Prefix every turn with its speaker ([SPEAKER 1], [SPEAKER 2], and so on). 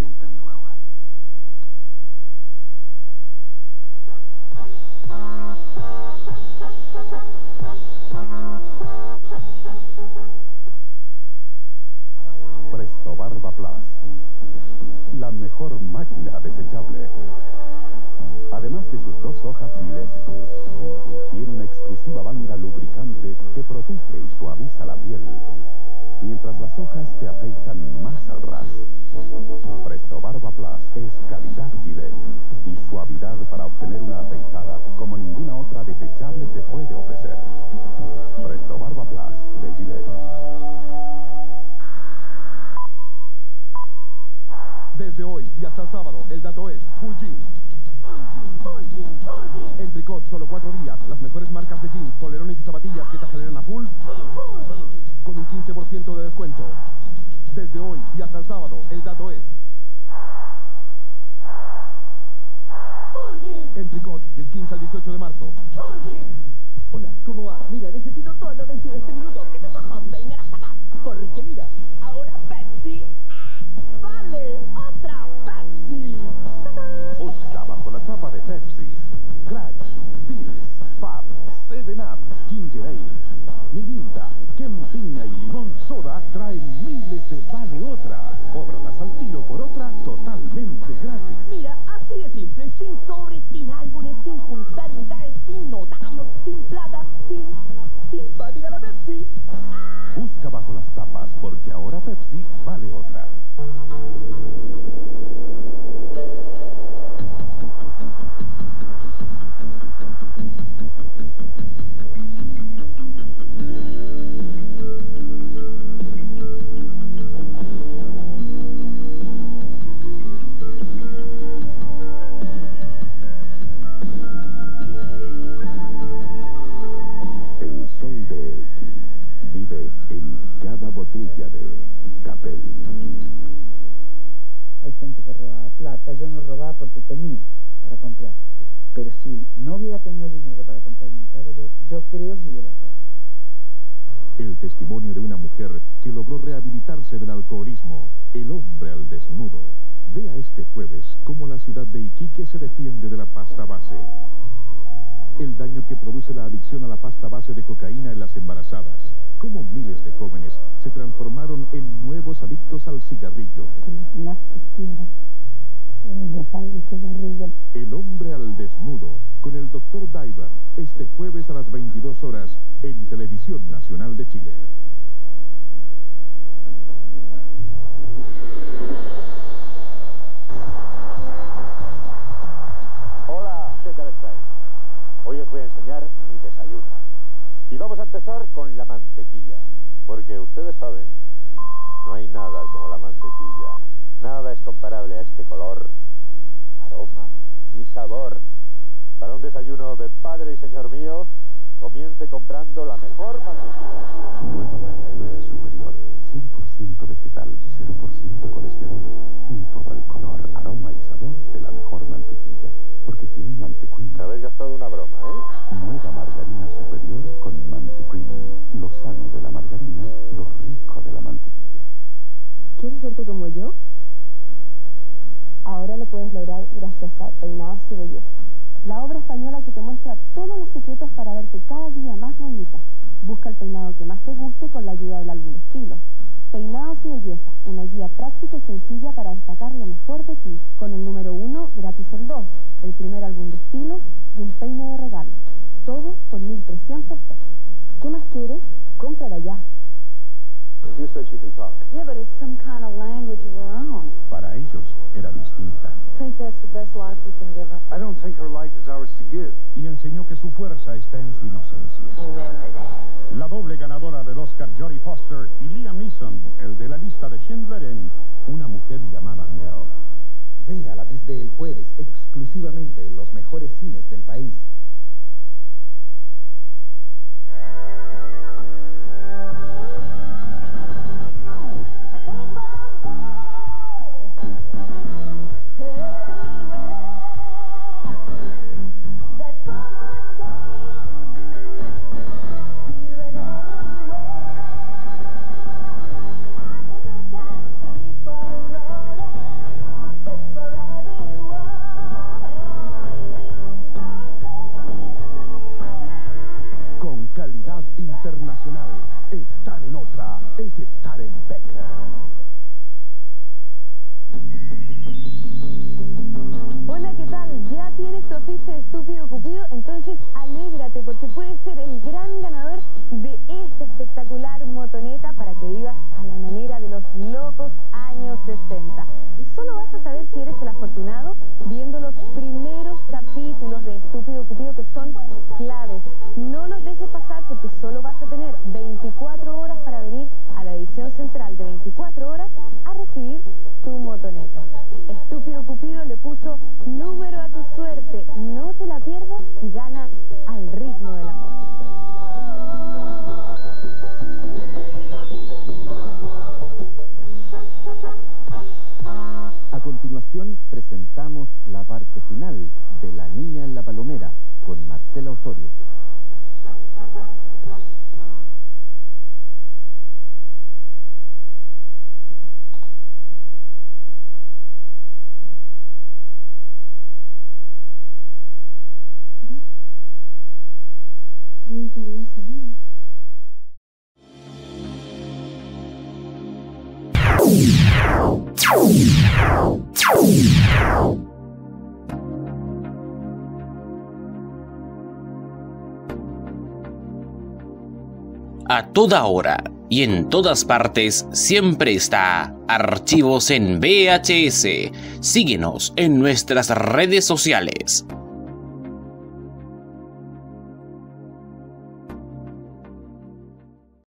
[SPEAKER 1] mi guagua.
[SPEAKER 2] Presto Barba Plus. La mejor máquina desechable. Además de sus dos hojas Gillette, tiene una exclusiva banda lubricante que protege y suaviza la piel, mientras las hojas te afeitan más al ras. Presto Barba Plus es calidad Gillette y suavidad para obtener una afeitada como ninguna otra desechable te puede ofrecer. Presto Barba Plus de Gillette.
[SPEAKER 3] Desde hoy y hasta el sábado, el dato es Full Jeans. En Tricot, solo cuatro días, las mejores marcas de jeans, polerones y zapatillas que te aceleran a full, con un 15% de descuento. Desde hoy y hasta el sábado, el dato es... En Tricot, del 15 al 18 de marzo.
[SPEAKER 4] Hola, ¿cómo va? Mira, necesito toda tu atención este minuto. ¿Qué te pasa? Vengan hasta acá. Porque mira, ahora Pepsi vale otra Pepsi.
[SPEAKER 2] Soda traen miles de vale otra. Cóbralas al tiro por otra totalmente gratis.
[SPEAKER 4] Mira, así de simple, sin sobres, sin álbumes, sin juntar unidades, sin notario, sin plata, sin simpática la Pepsi.
[SPEAKER 2] Busca bajo las tapas porque ahora Pepsi vale otra. De Capel.
[SPEAKER 5] Hay gente que robaba plata, yo no robaba porque tenía para comprar. Pero si no hubiera tenido dinero para comprarme un trago, yo, yo creo que hubiera robado.
[SPEAKER 2] El testimonio de una mujer que logró rehabilitarse del alcoholismo, el hombre al desnudo. Vea este jueves cómo la ciudad de Iquique se defiende de la pasta base. El daño que produce la adicción a la pasta base de cocaína en las embarazadas. Cómo miles de jóvenes se transformaron en nuevos adictos al cigarrillo.
[SPEAKER 6] más dejar el cigarrillo.
[SPEAKER 2] El hombre al desnudo, con el doctor Diver, este jueves a las 22 horas en Televisión Nacional de Chile.
[SPEAKER 7] Hola, ¿qué tal estáis? Hoy os voy a enseñar mi desayuno. Y vamos a empezar con la mantequilla. Porque ustedes saben, no hay nada como la mantequilla. Nada es comparable a este color, aroma y sabor. Para un desayuno de padre y señor mío, comience comprando la mejor mantequilla.
[SPEAKER 2] Nueva margarina superior, 100% vegetal, 0% colesterol. Tiene todo el color, aroma y sabor de la mejor mantequilla. Porque tiene mantequín.
[SPEAKER 7] Me habéis gastado una broma, ¿eh?
[SPEAKER 2] Nueva margarina sano de la margarina, lo rico de la mantequilla.
[SPEAKER 6] ¿Quieres verte como yo? Ahora lo puedes lograr gracias a Peinados y Belleza. La obra española que te muestra todos los secretos para verte cada día más bonita. Busca el peinado que más te guste con la ayuda del álbum de estilos. Peinados y Belleza, una guía práctica y sencilla para destacar lo mejor de ti. Con el número uno, gratis el 2, el primer álbum de estilos y un peine de regalo. Todo por 1.300 pesos. ¿Qué más quieres? Cómprala ya.
[SPEAKER 7] You said she can talk.
[SPEAKER 8] Yeah, but it's some kind of language of her own.
[SPEAKER 2] Para ellos era distinta.
[SPEAKER 8] I think that's the best life we can give her.
[SPEAKER 1] I don't think her life is ours to give.
[SPEAKER 2] Y enseñó que su fuerza está en su inocencia.
[SPEAKER 8] Remember that.
[SPEAKER 2] La doble ganadora del Oscar Jodie Foster y Liam Neeson, el de la lista de Schindler en Una mujer llamada Nell.
[SPEAKER 9] Véala desde el jueves exclusivamente en los mejores cines del país.
[SPEAKER 3] Con calidad internacional.
[SPEAKER 10] Estar en otra es estar en Becker. De estúpido Cupido? Entonces alégrate porque puedes ser el gran ganador de esta espectacular motoneta para que vivas a la manera de los locos años 60. Y solo vas a saber si eres el afortunado viendo los primeros capítulos de Estúpido Cupido que son claves. No los dejes pasar porque solo vas a tener 24 horas para venir a la edición central de 24 horas y gana al ritmo del amor.
[SPEAKER 11] A continuación presentamos la parte final de La Niña en la Palomera con Marcela Osorio.
[SPEAKER 12] A toda hora y en todas partes siempre está Archivos en VHS. Síguenos en nuestras redes sociales.